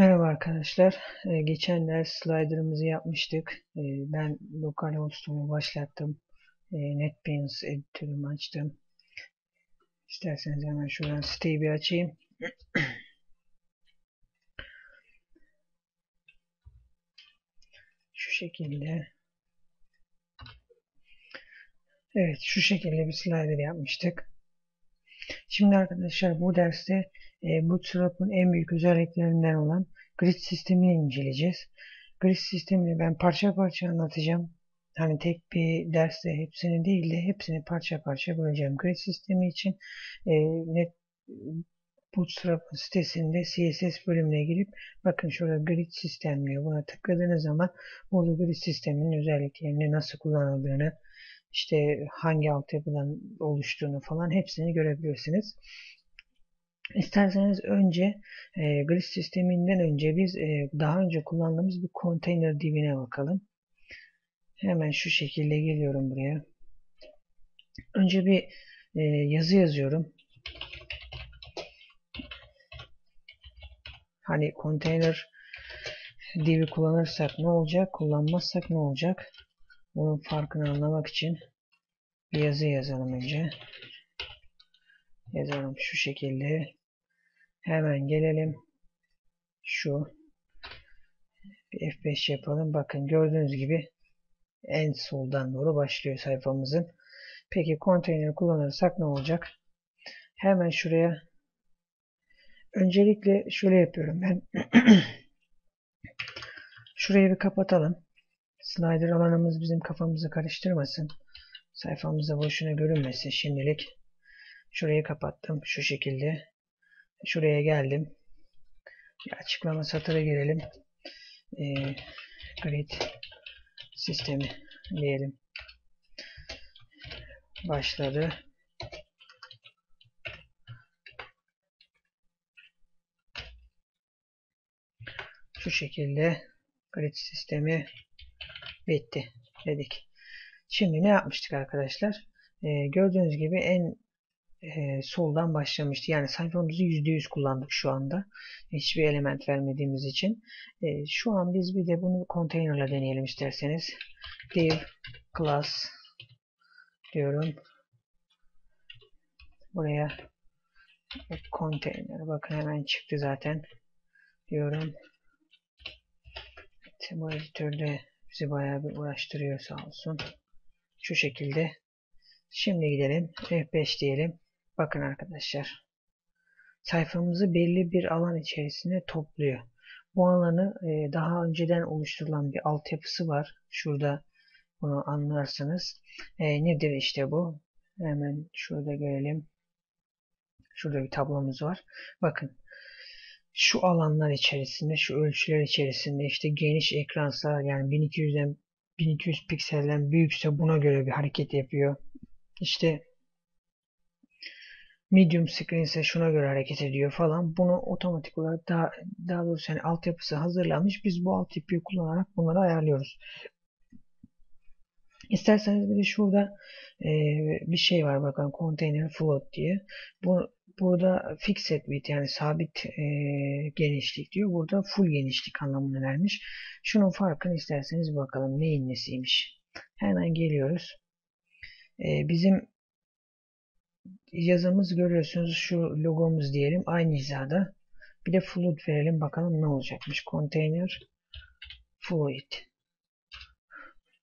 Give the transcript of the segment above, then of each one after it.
Merhaba arkadaşlar. Ee, geçen ders slider'ımızı yapmıştık. Ee, ben localhost'umu başlattım. Ee, NetBeans editörümü açtım. İsterseniz hemen şuradan siteyi bir açayım. Şu şekilde. Evet şu şekilde bir slider yapmıştık. Şimdi arkadaşlar bu derste e, Bootstrap'ın en büyük özelliklerinden olan grid sistemini inceleyeceğiz. Grid sistemini ben parça parça anlatacağım. Hani tek bir derste hepsini değil de hepsini parça parça böleceğim. Grid sistemi için e, net Bootstrap sitesinde CSS bölümüne girip bakın şurada grid sistem diyor. Buna tıkladığınız zaman burada grid sisteminin özelliklerini nasıl kullanıldığını işte hangi altyapıdan oluştuğunu falan hepsini görebilirsiniz. İsterseniz önce e, grid sisteminden önce biz e, daha önce kullandığımız bir container divine bakalım. Hemen şu şekilde geliyorum buraya. Önce bir e, yazı yazıyorum. Hani container divi kullanırsak ne olacak? Kullanmazsak ne olacak? Bunun farkını anlamak için bir yazı yazalım önce. Yazalım şu şekilde. Hemen gelelim. Şu. Bir F5 yapalım. Bakın gördüğünüz gibi en soldan doğru başlıyor sayfamızın. Peki konteyner kullanırsak ne olacak? Hemen şuraya öncelikle şöyle yapıyorum ben. Şurayı bir kapatalım. Slider alanımız bizim kafamızı karıştırmasın. Sayfamızda boşuna görünmesin şimdilik. Şurayı kapattım. Şu şekilde. Şuraya geldim. Bir açıklama satırı girelim. Ee, grid sistemi diyelim. Başladı. Şu şekilde grid sistemi bitti dedik. Şimdi ne yapmıştık arkadaşlar? Ee, gördüğünüz gibi en e, soldan başlamıştı. Yani sayfamızı %100 kullandık şu anda. Hiçbir element vermediğimiz için. E, şu an biz bir de bunu container'la deneyelim isterseniz. Div class diyorum. Buraya container bakın hemen çıktı zaten diyorum. Evet, bu editörde bizi bayağı bir uğraştırıyor sağ olsun. Şu şekilde. Şimdi gidelim. F5 diyelim. Bakın arkadaşlar. Sayfamızı belli bir alan içerisinde topluyor. Bu alanı e, daha önceden oluşturulan bir altyapısı var. Şurada bunu anlarsınız. E, nedir işte bu? Hemen şurada görelim. Şurada bir tablomuz var. Bakın şu alanlar içerisinde, şu ölçüler içerisinde işte geniş ekransa yani 1200'den 1200 pikselden büyükse buna göre bir hareket yapıyor. İşte medium screen ise şuna göre hareket ediyor falan. Bunu otomatik olarak daha, daha doğrusu yani altyapısı hazırlanmış. Biz bu altyapıyı kullanarak bunları ayarlıyoruz. İsterseniz bir de şurada e, bir şey var bakın container float diye. Bu burada fixed width yani sabit e, genişlik diyor. Burada full genişlik anlamını vermiş. Şunun farkını isterseniz bakalım neyin nesiymiş. Hemen geliyoruz. E, bizim yazımız görüyorsunuz şu logomuz diyelim aynı hizada. Bir de fluid verelim bakalım ne olacakmış. Container fluid.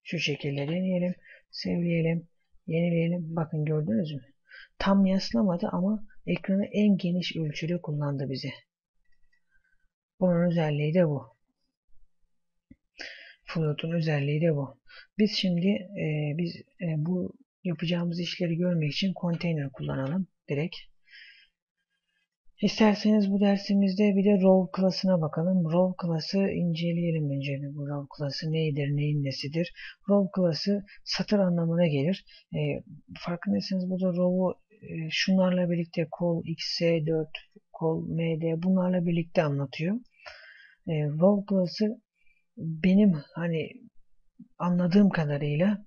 Şu şekilde deneyelim. Sevleyelim. Yenileyelim. Bakın gördünüz mü? Tam yaslamadı ama ekranı en geniş ölçüde kullandı bize. Bunun özelliği de bu. Float'un özelliği de bu. Biz şimdi e, biz e, bu yapacağımız işleri görmek için container kullanalım direkt. İsterseniz bu dersimizde bir de row klasına bakalım. Row klası inceleyelim önce bir bu row klası nedir, neyin nesidir. Row klası satır anlamına gelir. E, farkındaysanız burada row'u e, şunlarla birlikte call x4, call md bunlarla birlikte anlatıyor. E, row klası benim hani anladığım kadarıyla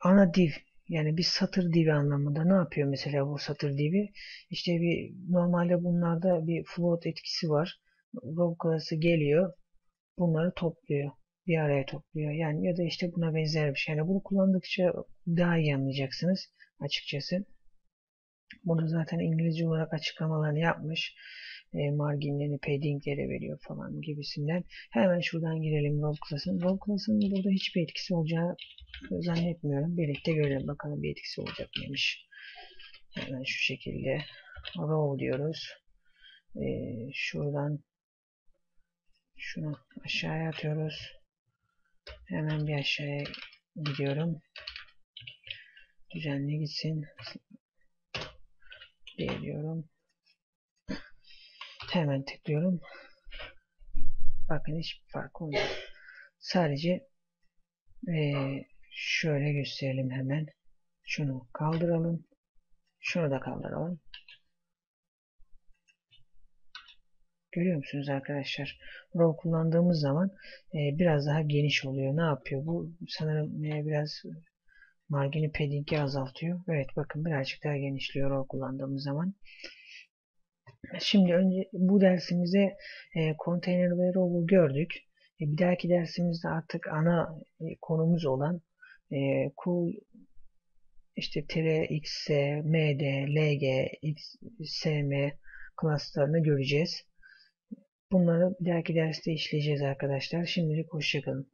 ana div Yani bir satır divi anlamında ne yapıyor mesela bu satır divi? İşte bir normalde bunlarda bir float etkisi var. Row klası geliyor. Bunları topluyor. Bir araya topluyor. Yani ya da işte buna benzer bir şey. Yani bunu kullandıkça daha iyi anlayacaksınız açıkçası. Bunu zaten İngilizce olarak açıklamalarını yapmış. E, marginlerini, paddingleri veriyor falan gibisinden. Hemen şuradan girelim row class'ın. Row class'ın burada hiçbir etkisi olacağı zannetmiyorum. Birlikte görelim bakalım bir etkisi olacak mıymış. Hemen şu şekilde row diyoruz. E, şuradan şunu aşağıya atıyoruz. Hemen bir aşağıya gidiyorum. Düzenli gitsin diyorum. Hemen tıklıyorum. Bakın hiç fark olmuyor. Sadece ee, şöyle gösterelim hemen. Şunu kaldıralım. Şunu da kaldıralım. Görüyor musunuz arkadaşlar? Row kullandığımız zaman e, biraz daha geniş oluyor. Ne yapıyor? Bu sanırım e, biraz margini padding'i azaltıyor. Evet bakın birazcık daha genişliyor row kullandığımız zaman. Şimdi önce bu dersimizde e, container ve row'u gördük. E, bir dahaki dersimizde artık ana e, konumuz olan e, cool işte TRX, MD, LG, XSM klaslarını göreceğiz. Bunları bir dahaki derste işleyeceğiz arkadaşlar. Şimdilik hoşçakalın.